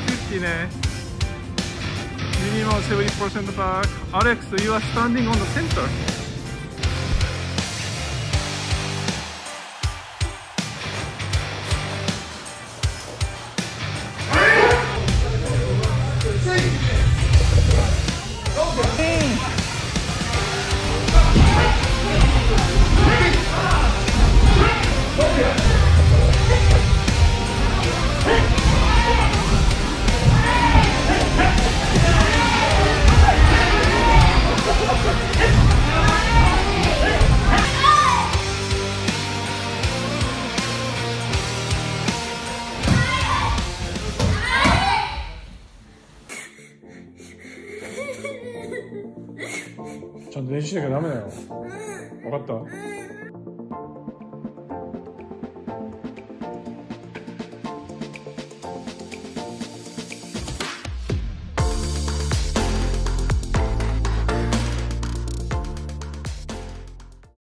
50-50 Minimum 70% back Alex you are standing on the center ちゃんと練習しなきゃダメだよ。分かった、